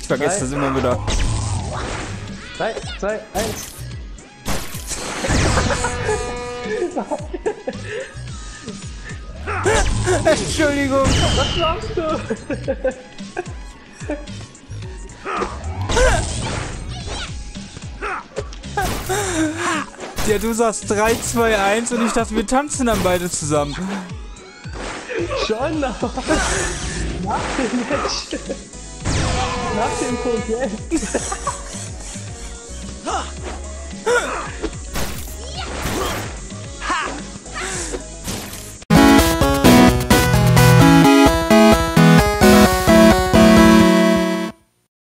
Ich vergesse das immer wieder. 3, 2, 1. Entschuldigung. Was machst du? Ja, du sagst 3, 2, 1 und ich dachte, wir tanzen dann beide zusammen. Schon, noch. nach dem Match. Nach dem Konzert.